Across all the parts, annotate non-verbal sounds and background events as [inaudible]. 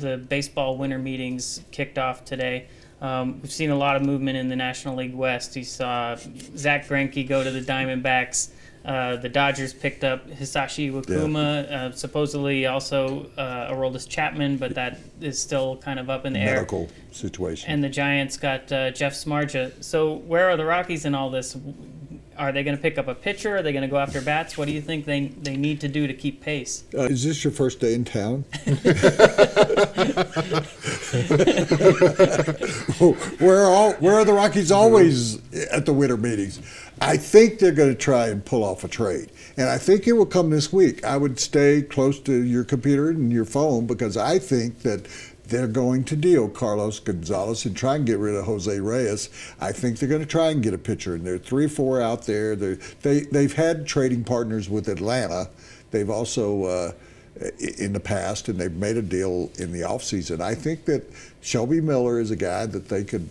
the baseball winter meetings kicked off today. Um, we've seen a lot of movement in the National League West. You saw Zack Greinke go to the Diamondbacks. Uh, the Dodgers picked up Hisashi Iwakuma, uh, supposedly also uh, Aroldis Chapman, but that is still kind of up in the air. Medical situation. And the Giants got uh, Jeff Samardzija. So where are the Rockies in all this? Are they going to pick up a pitcher? Are they going to go after bats? What do you think they they need to do to keep pace? Uh, is this your first day in town? [laughs] [laughs] where all, where are the Rockies always at the winter meetings? I think they're going to try and pull off a trade, and I think it will come this week. I would stay close to your computer and your phone because I think that they're going to deal Carlos Gonzalez and try and get rid of Jose Reyes. I think they're going to try and get a pitcher, and there are three or four out there. They're, they they've had trading partners with Atlanta. They've also uh, in the past, and they've made a deal in the offseason. I think that Shelby Miller is a guy that they could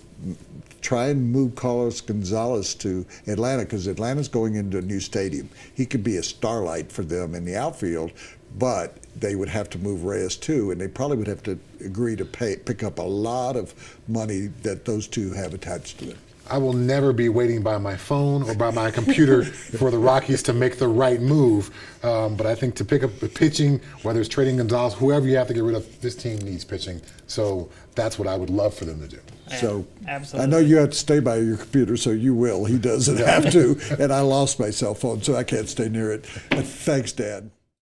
try and move Carlos Gonzalez to Atlanta because Atlanta's going into a new stadium. He could be a starlight for them in the outfield, but they would have to move Reyes too, and they probably would have to agree to pay pick up a lot of money that those two have attached to them. I will never be waiting by my phone or by my computer [laughs] for the Rockies to make the right move. Um, but I think to pick up the pitching, whether it's trading Gonzalez, whoever you have to get rid of, this team needs pitching. So that's what I would love for them to do. So absolutely. I know you have to stay by your computer, so you will. He doesn't have to. [laughs] And I lost my cell phone, so I can't stay near it. Thanks, Dad.